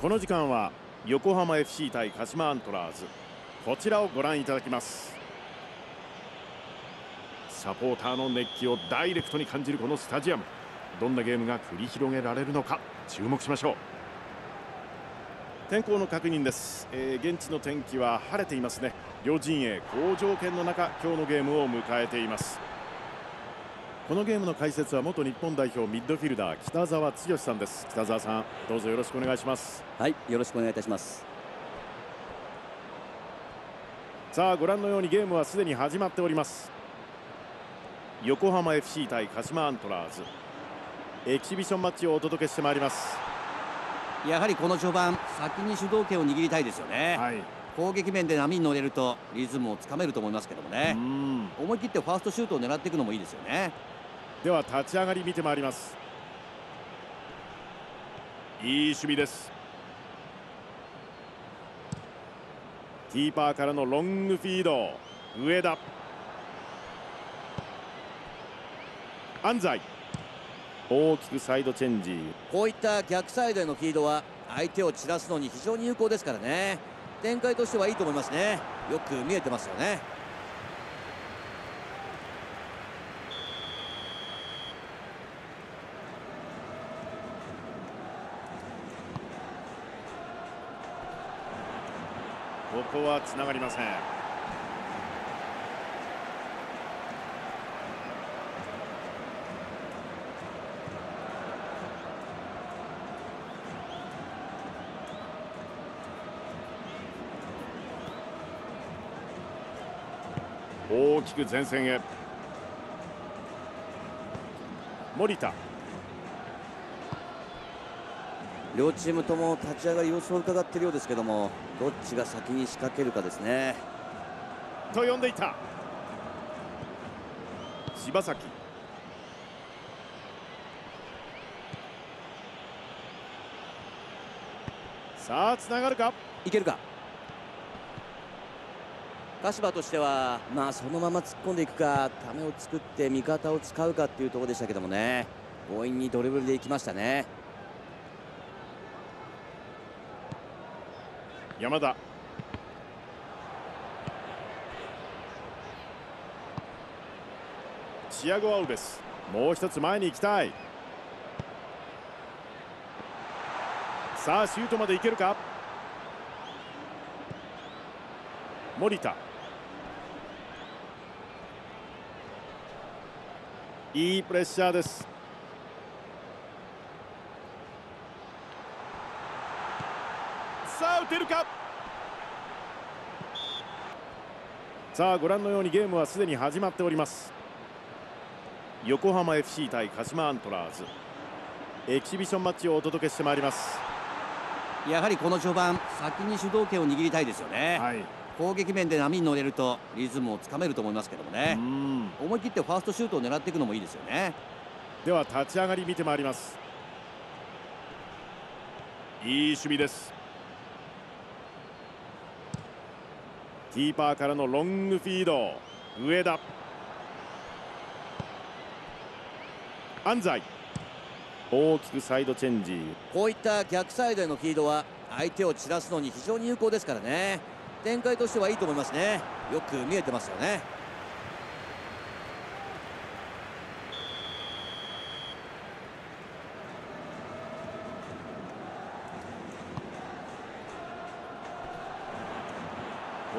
この時間は横浜 FC 対鹿島アントラーズ。こちらをご覧いただきます。サポーターの熱気をダイレクトに感じるこのスタジアム。どんなゲームが繰り広げられるのか注目しましょう。天候の確認です、えー、現地の天気は晴れていますね。両陣営好条件の中今日のゲームを迎えています。このゲームの解説は元日本代表ミッドフィルダー北澤剛さんです。北澤さんどうぞよろしくお願いします。はいよろしくお願いいたします。さあご覧のようにゲームはすでに始まっております。横浜 FC 対鹿島アントラーズ。エキシビションマッチをお届けしてまいります。やはりこの序盤先に主導権を握りたいですよね、はい、攻撃面で波に乗れるとリズムをつかめると思いますけどもね。思い切ってファーストシュートを狙っていくのもいいですよねでは立ち上がり見てまいります。いい守備です。キーパーからのロングフィード。上田。安西。大きくサイドチェンジ。こういった逆サイドへのフィードは相手を散らすのに非常に有効ですからね。展開としてはいいと思いますね。よく見えてますよね。ここはつながりません。大きく前線へ。森田。両チームとも立ち上がり様子を伺っているようですけどもどっちが先に仕掛けるかですね。と呼んでいた。柴崎。さあつながるか？いけるか。鹿島としてはまあそのまま突っ込んでいくかためを作って味方を使うかっていうところでしたけどもね強引にドリブルでいきましたね山田。チアゴ・アウベス。もう一つ前に行きたい。さあシュートまでいけるか？森田。いいプレッシャーですさあ打てるか？さあご覧のようにゲームはすでに始まっております。横浜 FC 対鹿島アントラーズ。エキシビションマッチをお届けしてまいります。やはりこの序盤先に主導権を握りたいですよね、はい、攻撃面で波に乗れるとリズムをつかめると思いますけどもね。思い切ってファーストシュートを狙っていくのもいいですよね。では立ち上がり見てまいります。いい守備ですキーパーからのロングフィード。上田。安西。大きくサイドチェンジ。こういった逆サイドへのフィードは相手を散らすのに非常に有効ですからね。展開としてはいいと思いますね。よく見えてますよね。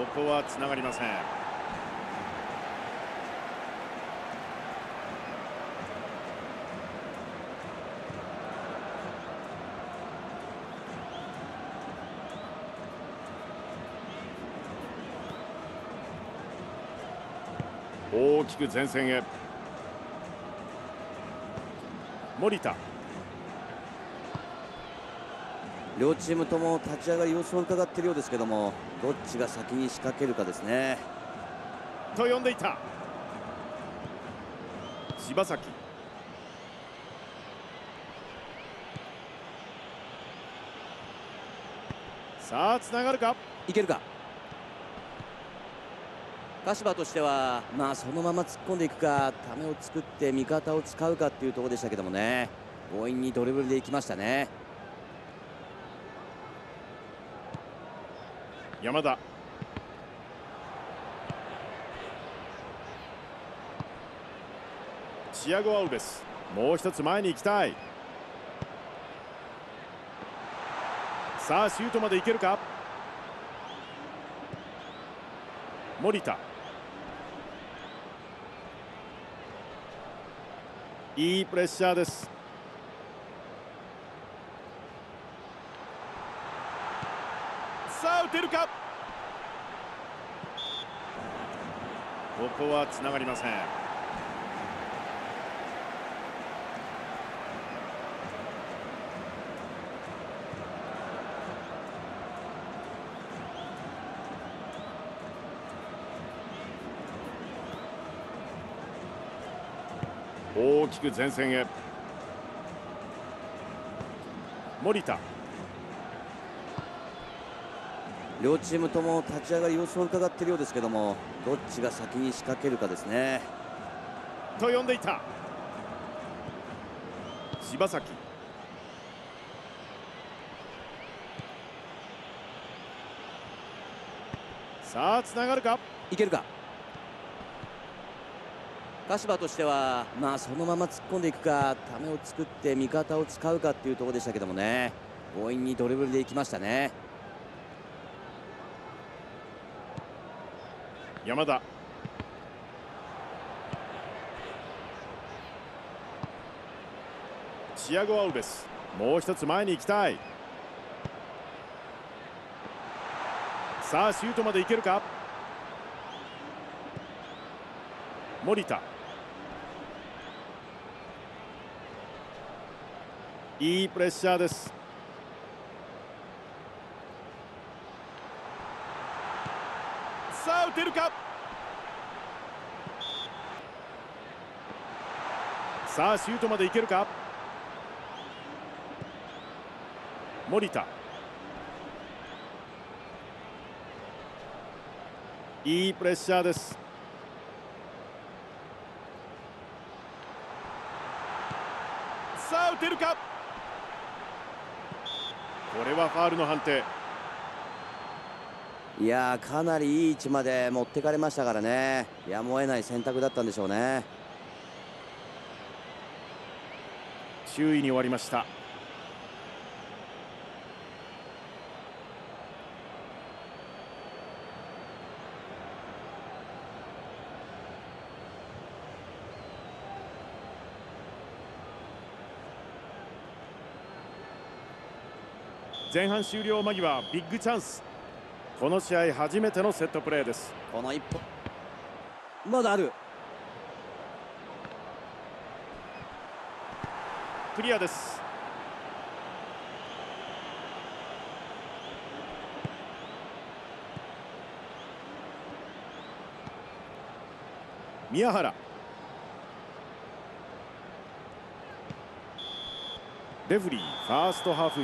ここはつながりません。大きく前線へ。森田。両チームとも立ち上がり様子を伺っているようですけどもどっちが先に仕掛けるかですね。と呼んでいた。柴崎。さあつながるか？いけるか。鹿島としてはまあそのまま突っ込んでいくかためを作って味方を使うかっていうところでしたけどもね強引にドリブルでいきましたね山田。チアゴ・アウベス。もう一つ前に行きたい。さあシュートまでいけるか？森田。いいプレッシャーですさあ打てるか？ここはつながりません。大きく前線へ。森田。両チームとも立ち上がり様子を伺っているようですけどもどっちが先に仕掛けるかですね。と呼んでいた。柴崎。さあつながるか？いけるか？鹿島としては、まあ、そのまま突っ込んでいくかためを作って味方を使うかっていうところでしたけどもね。強引にドリブルでいきましたね山田。チアゴ・アウベス。もう一つ前に行きたい。さあシュートまでいけるか？森田。いいプレッシャーです。さあ打てるか？さあシュートまでいけるか？森田。いいプレッシャーです。さあ打てるか？これはファールの判定。いやかなりいい位置まで持ってかれましたからね。やむを得ない選択だったんでしょうね。注意に終わりました。前半終了間際ビッグチャンス。この試合初めてのセットプレーです。この一歩。まだある。クリアです。宮原。レフリーファーストハーフ